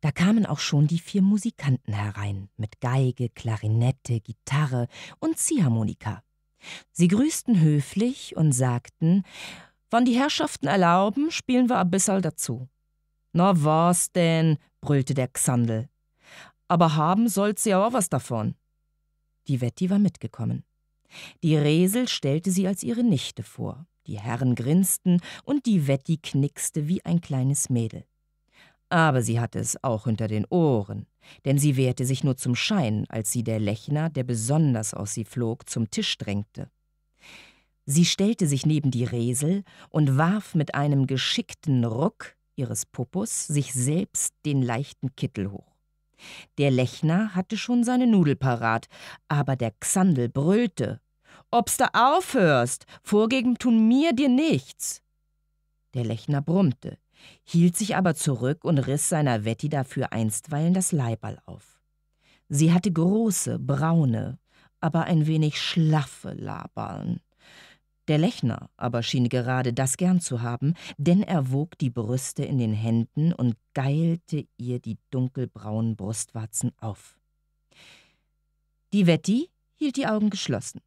Da kamen auch schon die vier Musikanten herein, mit Geige, Klarinette, Gitarre und Ziehharmonika. Sie grüßten höflich und sagten, wann die Herrschaften erlauben, spielen wir ein bissal dazu. Na was denn, brüllte der Xandl. Aber haben sollt sie auch was davon. Die Wetti war mitgekommen. Die Resel stellte sie als ihre Nichte vor. Die Herren grinsten und die Wetti knickste wie ein kleines Mädel. Aber sie hatte es auch hinter den Ohren, denn sie wehrte sich nur zum Schein, als sie der Lechner, der besonders aus sie flog, zum Tisch drängte. Sie stellte sich neben die Resel und warf mit einem geschickten Ruck ihres Popus sich selbst den leichten Kittel hoch. Der Lechner hatte schon seine Nudel parat, aber der Xandl brüllte: Ob's da aufhörst, vorgeben tun mir dir nichts. Der Lechner brummte, hielt sich aber zurück und riss seiner Wetti dafür einstweilen das Leiberl auf. Sie hatte große, braune, aber ein wenig schlaffe Laballen. Der Lechner aber schien gerade das gern zu haben, denn er wog die Brüste in den Händen und geilte ihr die dunkelbraunen Brustwarzen auf. Die Wetti hielt die Augen geschlossen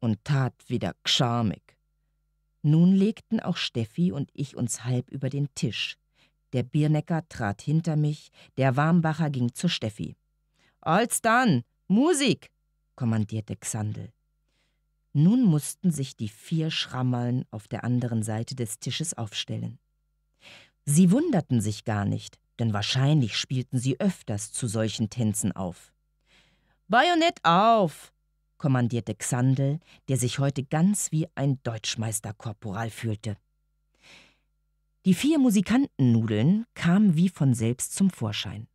und tat wieder gschamig. Nun legten auch Steffi und ich uns halb über den Tisch. Der Biernecker trat hinter mich, der Warmbacher ging zur Steffi. Alsdann, Musik, kommandierte Xandl. Nun mussten sich die vier Schrammeln auf der anderen Seite des Tisches aufstellen. Sie wunderten sich gar nicht, denn wahrscheinlich spielten sie öfters zu solchen Tänzen auf. Bajonett auf! Kommandierte Xandl, der sich heute ganz wie ein Deutschmeisterkorporal fühlte. Die vier Musikantennudeln kamen wie von selbst zum Vorschein.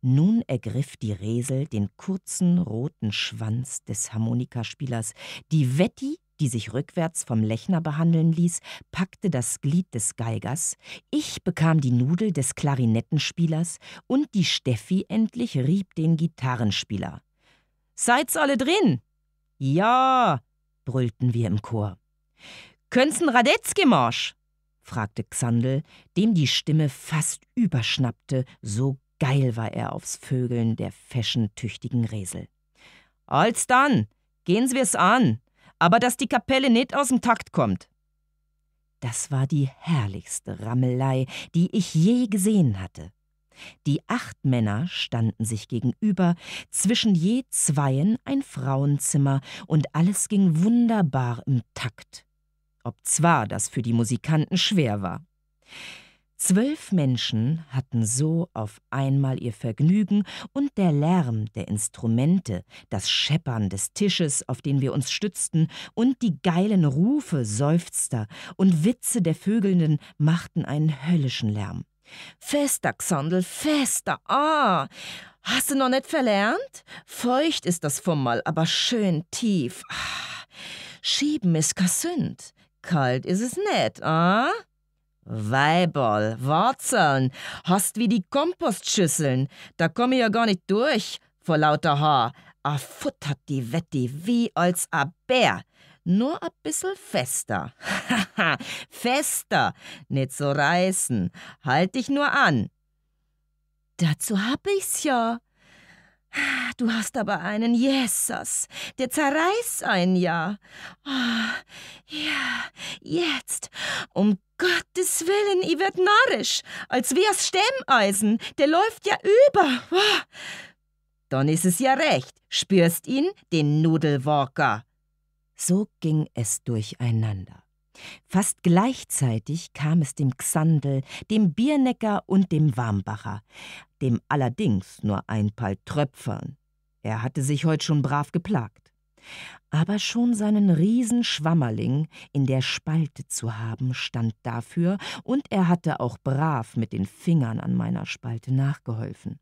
Nun ergriff die Resel den kurzen roten Schwanz des Harmonikaspielers. Die Wetti, die sich rückwärts vom Lechner behandeln ließ, packte das Glied des Geigers, ich bekam die Nudel des Klarinettenspielers und die Steffi endlich rieb den Gitarrenspieler. Seid's alle drin? Ja, brüllten wir im Chor. Könnt's n Radetzky-Marsch? fragte Xandl, dem die Stimme fast überschnappte, so geil war er aufs Vögeln der feschentüchtigen Resel. Alsdann, gehen's wir's an, aber dass die Kapelle nicht aus dem Takt kommt. Das war die herrlichste Rammelei, die ich je gesehen hatte. Die acht Männer standen sich gegenüber, zwischen je zweien ein Frauenzimmer, und alles ging wunderbar im Takt. Obzwar das für die Musikanten schwer war. Zwölf Menschen hatten so auf einmal ihr Vergnügen und der Lärm der Instrumente, das Scheppern des Tisches, auf den wir uns stützten, und die geilen Rufe Seufzer und Witze der Vögelnden machten einen höllischen Lärm. Fester, Xandl, fester. Ah, hast du noch nicht verlernt? Feucht ist das Fummal, aber schön tief. Ah, schieben ist kasünd. Kalt ist es nicht, ah? Weiberl, Wurzeln, hast wie die Kompostschüsseln. Da komme ich ja gar nicht durch vor lauter Haar. A futtert die Wetti wie als a Bär nur a bissel fester. Haha, fester, nicht so reißen. Halt dich nur an. Dazu hab ich's ja. Du hast aber einen Jesus, der zerreißt ein ja. Oh, ja, jetzt, um Gottes Willen, i wird narrisch, als wär's Stemmeisen, der läuft ja über. Oh. Dann ist es ja recht, spürst ihn, den Nudelwalker. So ging es durcheinander. Fast gleichzeitig kam es dem Xandl, dem Biernecker und dem Warmbacher, dem allerdings nur ein paar Tröpfern. Er hatte sich heut schon brav geplagt. Aber schon seinen Riesenschwammerling in der Spalte zu haben, stand dafür, und er hatte auch brav mit den Fingern an meiner Spalte nachgeholfen.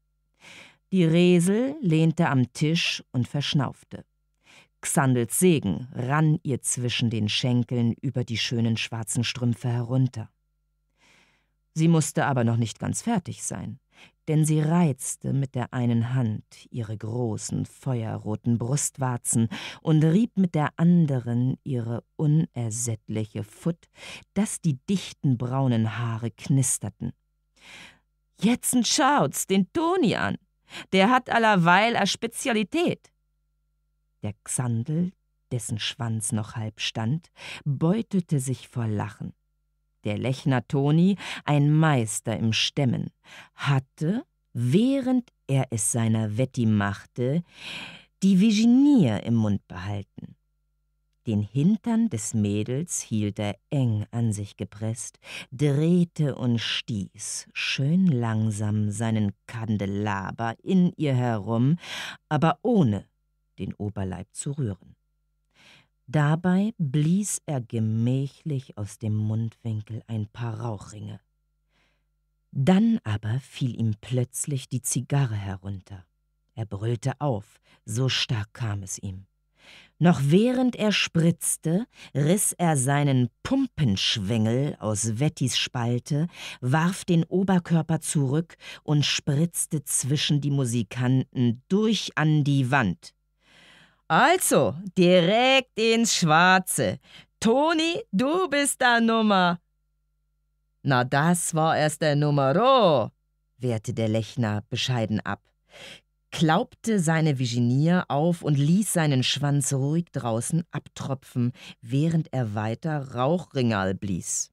Die Resel lehnte am Tisch und verschnaufte. Xandels Segen rann ihr zwischen den Schenkeln über die schönen schwarzen Strümpfe herunter. Sie musste aber noch nicht ganz fertig sein, denn sie reizte mit der einen Hand ihre großen, feuerroten Brustwarzen und rieb mit der anderen ihre unersättliche Futt, dass die dichten braunen Haare knisterten. Jetzen schaut's den Toni an. Der hat allerweil a Spezialität. Der Xandl, dessen Schwanz noch halb stand, beutelte sich vor Lachen. Der Lechner Toni, ein Meister im Stämmen, hatte, während er es seiner Wetti machte, die Viginier im Mund behalten. Den Hintern des Mädels hielt er eng an sich gepresst, drehte und stieß schön langsam seinen Kandelaber in ihr herum, aber ohne den Oberleib zu rühren. Dabei blies er gemächlich aus dem Mundwinkel ein paar Rauchringe. Dann aber fiel ihm plötzlich die Zigarre herunter. Er brüllte auf, so stark kam es ihm. Noch während er spritzte, riss er seinen Pumpenschwengel aus Wettis Spalte, warf den Oberkörper zurück und spritzte zwischen die Musikanten durch an die Wand. Also, direkt ins Schwarze. Toni, du bist der Nummer. Na, das war erst der Numero, wehrte der Lechner bescheiden ab klaubte seine Viginier auf und ließ seinen Schwanz ruhig draußen abtropfen, während er weiter Rauchringal blies.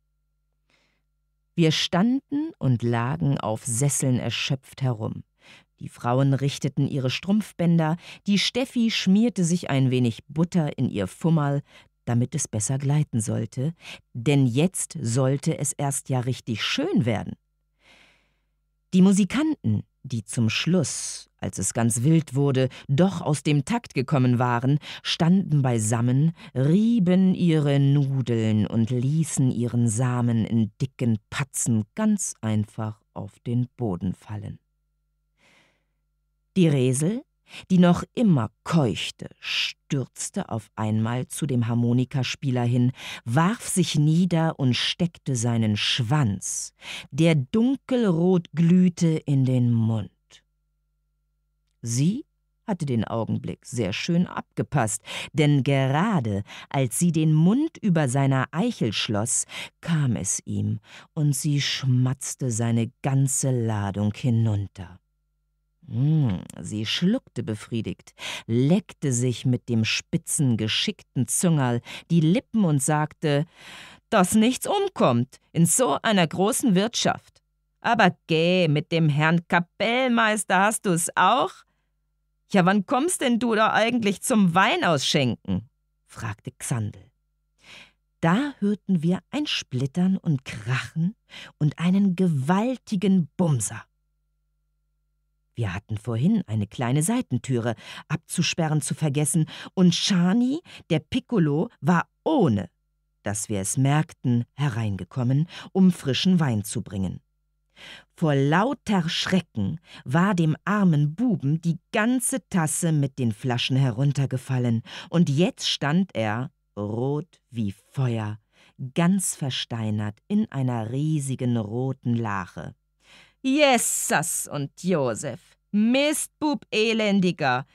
Wir standen und lagen auf Sesseln erschöpft herum. Die Frauen richteten ihre Strumpfbänder, die Steffi schmierte sich ein wenig Butter in ihr Fummerl, damit es besser gleiten sollte, denn jetzt sollte es erst ja richtig schön werden. Die Musikanten, die zum Schluss, als es ganz wild wurde, doch aus dem Takt gekommen waren, standen beisammen, rieben ihre Nudeln und ließen ihren Samen in dicken Patzen ganz einfach auf den Boden fallen. Die Resel, die noch immer keuchte, stürzte auf einmal zu dem Harmonikaspieler hin, warf sich nieder und steckte seinen Schwanz, der dunkelrot glühte, in den Mund. Sie hatte den Augenblick sehr schön abgepasst, denn gerade als sie den Mund über seiner Eichel schloss, kam es ihm, und sie schmatzte seine ganze Ladung hinunter. Hm, sie schluckte befriedigt, leckte sich mit dem spitzen, geschickten Zungerl die Lippen und sagte, dass nichts umkommt in so einer großen Wirtschaft. Aber geh, mit dem Herrn Kapellmeister hast du's auch? Ja, wann kommst denn du da eigentlich zum Wein ausschenken? fragte Xandl. Da hörten wir ein Splittern und Krachen und einen gewaltigen Bumser. Wir hatten vorhin eine kleine Seitentüre abzusperren zu vergessen, und Shani, der Piccolo, war ohne, dass wir es merkten, hereingekommen, um frischen Wein zu bringen. Vor lauter Schrecken war dem armen Buben die ganze Tasse mit den Flaschen heruntergefallen, und jetzt stand er, rot wie Feuer, ganz versteinert in einer riesigen roten Lache. Jesus und Josef, Mistbub elendiger,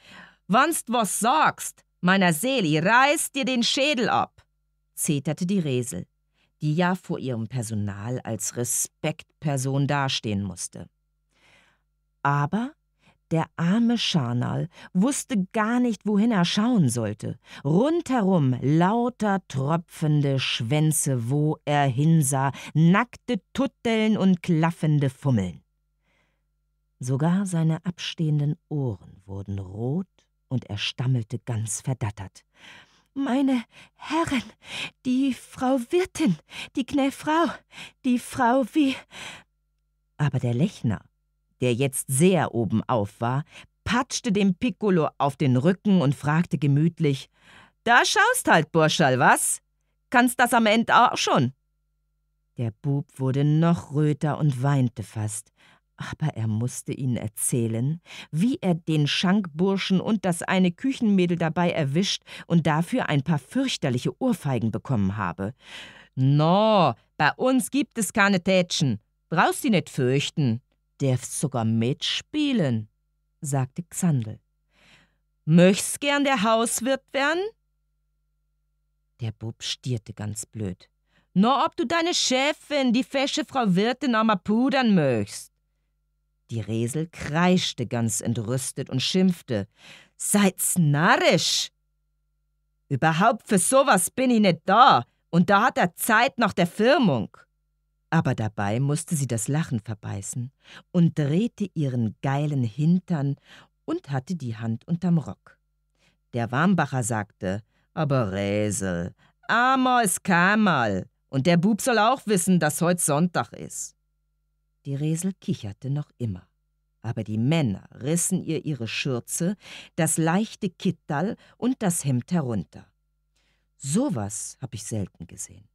wannst was sagst, meiner Seele reißt dir den Schädel ab, zeterte die Resel, die ja vor ihrem Personal als Respektperson dastehen musste. Aber der arme Scharnal wusste gar nicht, wohin er schauen sollte. Rundherum lauter tropfende Schwänze, wo er hinsah, nackte Tutteln und klaffende Fummeln. Sogar seine abstehenden Ohren wurden rot und er stammelte ganz verdattert. Meine Herren, die Frau Wirtin, die Gnäfrau, die Frau wie. Aber der Lechner der jetzt sehr oben auf war, patschte dem Piccolo auf den Rücken und fragte gemütlich: Da schaust halt, Burschall, was? Kannst das am Ende auch schon? Der Bub wurde noch röter und weinte fast, aber er musste ihnen erzählen, wie er den Schankburschen und das eine Küchenmädel dabei erwischt und dafür ein paar fürchterliche Ohrfeigen bekommen habe. No, bei uns gibt es keine Tätschen. Brauchst sie nicht fürchten darfst sogar mitspielen, sagte Xandl. Möcht's gern der Hauswirt werden? Der Bub stierte ganz blöd. No, ob du deine Chefin, die fesche Frau Wirtin, einmal pudern möchtst. Die Resel kreischte ganz entrüstet und schimpfte. Seid's narrisch! Überhaupt für sowas bin ich nicht da, und da hat er Zeit nach der Firmung. Aber dabei musste sie das Lachen verbeißen und drehte ihren geilen Hintern und hatte die Hand unterm Rock. Der Warmbacher sagte, aber Resel, Amor ist Kamal, und der Bub soll auch wissen, dass heute Sonntag ist. Die Resel kicherte noch immer. Aber die Männer rissen ihr ihre Schürze, das leichte Kittal und das Hemd herunter. Sowas hab ich selten gesehen.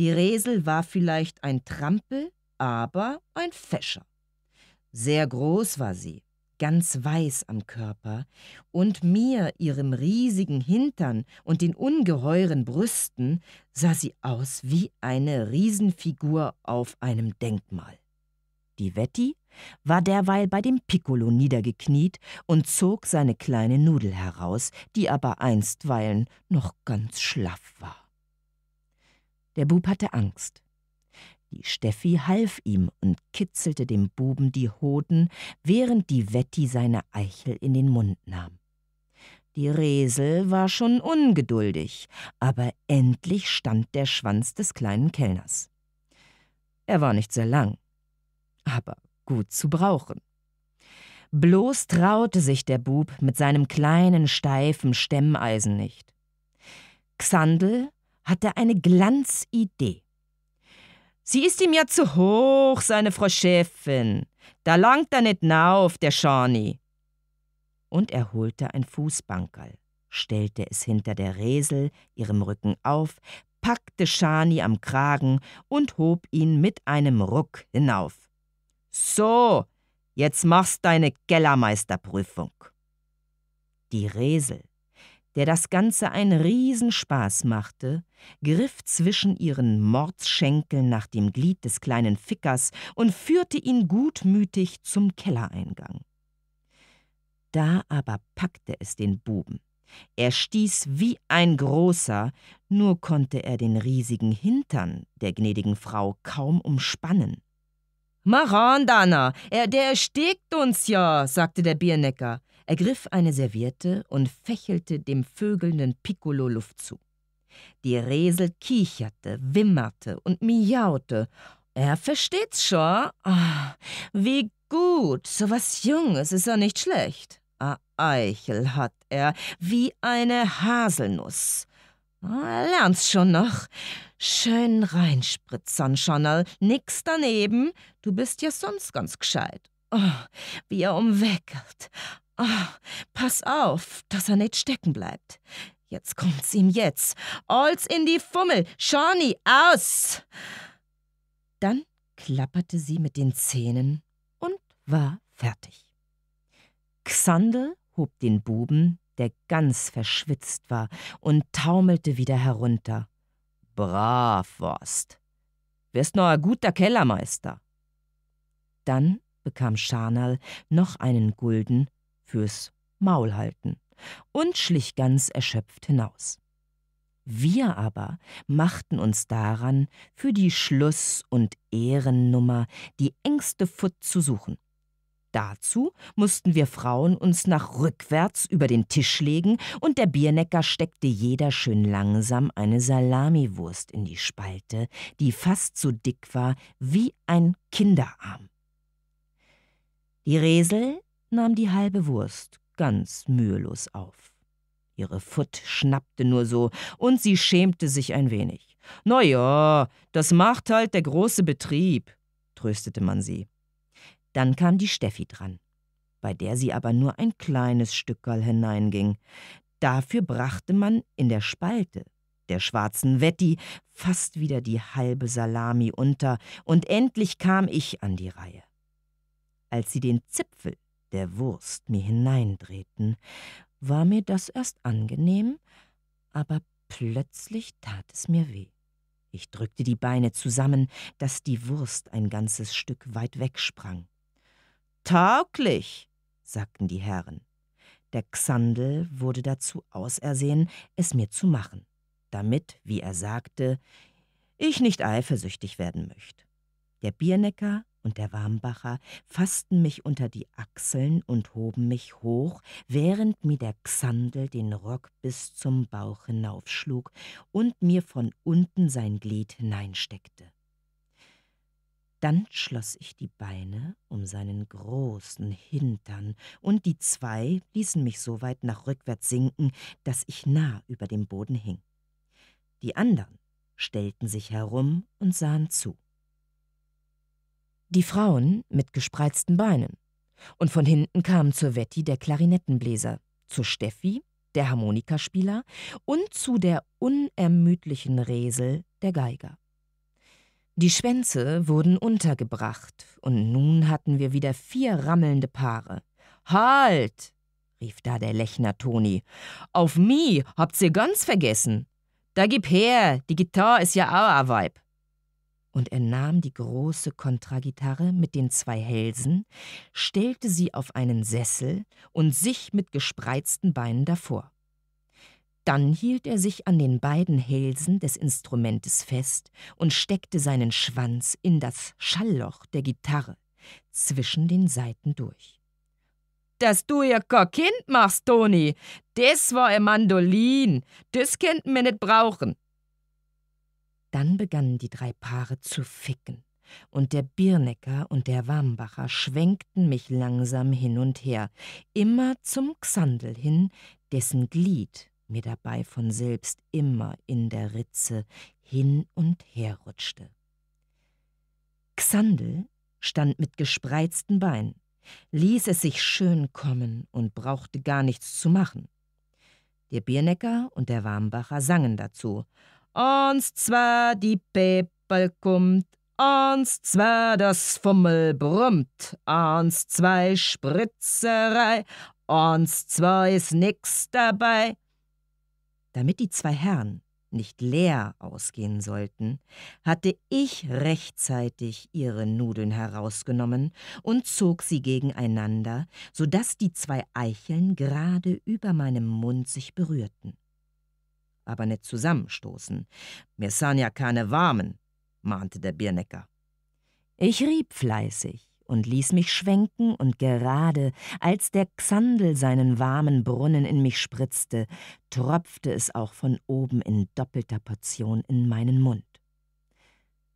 Die Resel war vielleicht ein Trampel, aber ein Fäscher. Sehr groß war sie, ganz weiß am Körper, und mir, ihrem riesigen Hintern und den ungeheuren Brüsten, sah sie aus wie eine Riesenfigur auf einem Denkmal. Die Wetti war derweil bei dem Piccolo niedergekniet und zog seine kleine Nudel heraus, die aber einstweilen noch ganz schlaff war. Der Bub hatte Angst. Die Steffi half ihm und kitzelte dem Buben die Hoden, während die Wetti seine Eichel in den Mund nahm. Die Resel war schon ungeduldig, aber endlich stand der Schwanz des kleinen Kellners. Er war nicht sehr lang, aber gut zu brauchen. Bloß traute sich der Bub mit seinem kleinen, steifen Stemmeisen nicht. Xandl hatte eine Glanzidee. Sie ist ihm ja zu hoch, seine Frau Chefin. Da langt er nicht nauf, der Schani. Und er holte ein Fußbankerl, stellte es hinter der Resel, ihrem Rücken auf, packte Schani am Kragen und hob ihn mit einem Ruck hinauf. So, jetzt machst deine Kellermeisterprüfung. Die Resel, der das Ganze einen Riesenspaß machte, griff zwischen ihren Mordsschenkeln nach dem Glied des kleinen Fickers und führte ihn gutmütig zum Kellereingang. Da aber packte es den Buben. Er stieß wie ein großer, nur konnte er den riesigen Hintern der gnädigen Frau kaum umspannen. Mach an, Dana, er, der erstickt uns ja, sagte der Biernecker. Er griff eine Serviette und fächelte dem vögelnden Piccolo Luft zu. Die Resel kicherte, wimmerte und miaute. Er versteht's schon. Oh, wie gut, so was Junges ist ja nicht schlecht. A Eichel hat er, wie eine Haselnuss. Er lernt's schon noch. Schön reinspritzern, Schonnerl, nix daneben. Du bist ja sonst ganz gescheit. Oh, wie er umweckelt. Oh, pass auf, dass er nicht stecken bleibt. Jetzt kommt's ihm jetzt. Olls in die Fummel. Schani, aus! Dann klapperte sie mit den Zähnen und war fertig. Xandel hob den Buben, der ganz verschwitzt war, und taumelte wieder herunter. Brav warst. Wirst noch ein guter Kellermeister. Dann bekam Scharnal noch einen Gulden fürs Maulhalten und schlich ganz erschöpft hinaus. Wir aber machten uns daran, für die Schluss- und Ehrennummer die engste Futt zu suchen. Dazu mussten wir Frauen uns nach rückwärts über den Tisch legen und der Biernecker steckte jeder schön langsam eine Salamiwurst in die Spalte, die fast so dick war wie ein Kinderarm. Die Resel nahm die halbe Wurst ganz mühelos auf. Ihre Futt schnappte nur so und sie schämte sich ein wenig. Na ja, das macht halt der große Betrieb, tröstete man sie. Dann kam die Steffi dran, bei der sie aber nur ein kleines Stückerl hineinging. Dafür brachte man in der Spalte der schwarzen Wetti fast wieder die halbe Salami unter, und endlich kam ich an die Reihe. Als sie den Zipfel der Wurst mir hineindrehten, war mir das erst angenehm, aber plötzlich tat es mir weh. Ich drückte die Beine zusammen, dass die Wurst ein ganzes Stück weit wegsprang. Tauglich, sagten die Herren. Der Xandel wurde dazu ausersehen, es mir zu machen, damit, wie er sagte, ich nicht eifersüchtig werden möchte. Der Biernecker und der Warmbacher fassten mich unter die Achseln und hoben mich hoch, während mir der Xandel den Rock bis zum Bauch hinaufschlug und mir von unten sein Glied hineinsteckte. Dann schloss ich die Beine um seinen großen Hintern, und die zwei ließen mich so weit nach rückwärts sinken, dass ich nah über dem Boden hing. Die anderen stellten sich herum und sahen zu. Die Frauen mit gespreizten Beinen. Und von hinten kamen zur Wetti der Klarinettenbläser, zur Steffi der Harmonikaspieler und zu der unermüdlichen Resel der Geiger. Die Schwänze wurden untergebracht, und nun hatten wir wieder vier rammelnde Paare. Halt! rief da der Lechner Toni. Auf mi habt's ihr ganz vergessen. Da gib her, die Gitarre ist ja auch a Weib. Und er nahm die große Kontragitarre mit den zwei Hälsen, stellte sie auf einen Sessel und sich mit gespreizten Beinen davor. Dann hielt er sich an den beiden Hälsen des Instrumentes fest und steckte seinen Schwanz in das Schallloch der Gitarre zwischen den Saiten durch. Dass du ja kein Kind machst, Toni, das war ein Mandolin, das könnten wir nicht brauchen. Dann begannen die drei Paare zu ficken, und der Birnecker und der Wambacher schwenkten mich langsam hin und her, immer zum Xandel hin, dessen Glied mir dabei von selbst immer in der Ritze hin und her rutschte. Xandel stand mit gespreizten Beinen, ließ es sich schön kommen und brauchte gar nichts zu machen. Der Biernecker und der Warmbacher sangen dazu. Ons zwar die Pepel kommt, ons zwar das Fummel brummt, ons zwei Spritzerei, ons zwei ist nix dabei. Damit die zwei Herren nicht leer ausgehen sollten, hatte ich rechtzeitig ihre Nudeln herausgenommen und zog sie gegeneinander, so dass die zwei Eicheln gerade über meinem Mund sich berührten. Aber nicht zusammenstoßen. Mir sahen ja keine warmen, mahnte der Biernecker. Ich rieb fleißig, und ließ mich schwenken, und gerade als der Xandel seinen warmen Brunnen in mich spritzte, tropfte es auch von oben in doppelter Portion in meinen Mund.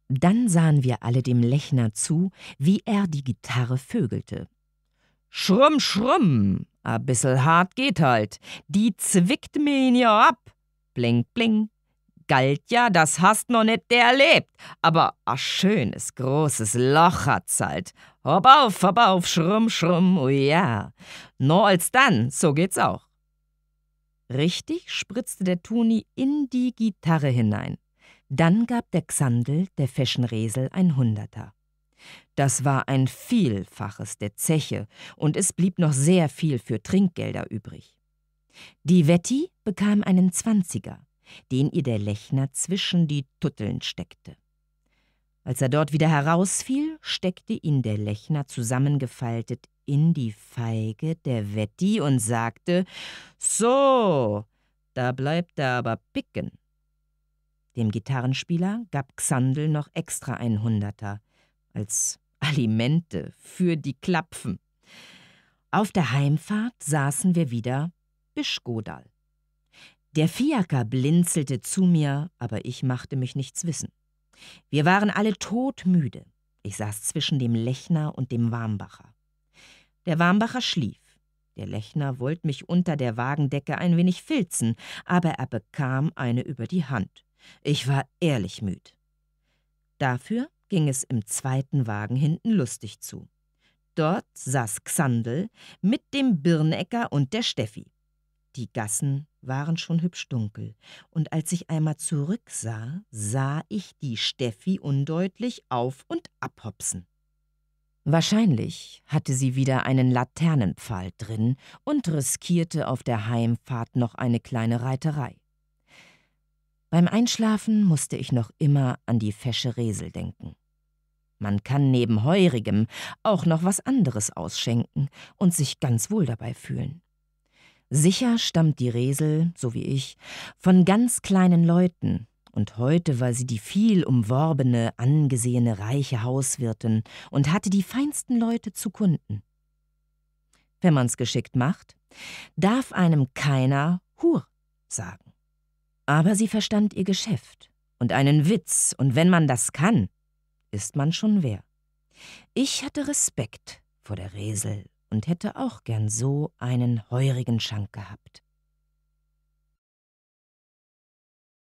Dann sahen wir alle dem Lechner zu, wie er die Gitarre vögelte. Schrumm, schrumm, a bissel hart geht halt, die zwickt mir ihn ja ab. Bling, bling, galt ja, das hast noch nicht der erlebt. Aber a schönes, großes Loch hat's halt. Hopp auf, hopp auf, schrumm, schrumm, oh ja. No als dann, so geht's auch. Richtig spritzte der Tuni in die Gitarre hinein. Dann gab der Xandel der Feschenresel ein Hunderter. Das war ein Vielfaches der Zeche, und es blieb noch sehr viel für Trinkgelder übrig. Die Wetti bekam einen Zwanziger, den ihr der Lechner zwischen die Tutteln steckte. Als er dort wieder herausfiel, steckte ihn der Lechner zusammengefaltet in die Feige der Wetti und sagte: So, da bleibt er aber picken. Dem Gitarrenspieler gab Xandl noch extra ein Hunderter als Alimente für die Klapfen. Auf der Heimfahrt saßen wir wieder Bischgodal. Der Fiaker blinzelte zu mir, aber ich machte mich nichts wissen. Wir waren alle todmüde. Ich saß zwischen dem Lechner und dem Warmbacher. Der Warmbacher schlief. Der Lechner wollte mich unter der Wagendecke ein wenig filzen, aber er bekam eine über die Hand. Ich war ehrlich müd. Dafür ging es im zweiten Wagen hinten lustig zu. Dort saß Xandl mit dem Birnecker und der Steffi. Die Gassen waren schon hübsch dunkel, und als ich einmal zurücksah, sah ich die Steffi undeutlich auf und abhopsen. Wahrscheinlich hatte sie wieder einen Laternenpfahl drin und riskierte auf der Heimfahrt noch eine kleine Reiterei. Beim Einschlafen musste ich noch immer an die fesche Resel denken. Man kann neben Heurigem auch noch was anderes ausschenken und sich ganz wohl dabei fühlen. Sicher stammt die Resel, so wie ich, von ganz kleinen Leuten und heute war sie die viel umworbene, angesehene, reiche Hauswirtin und hatte die feinsten Leute zu Kunden. Wenn man's geschickt macht, darf einem keiner Hur sagen. Aber sie verstand ihr Geschäft und einen Witz, und wenn man das kann, ist man schon wer. Ich hatte Respekt vor der Resel und hätte auch gern so einen heurigen Schank gehabt.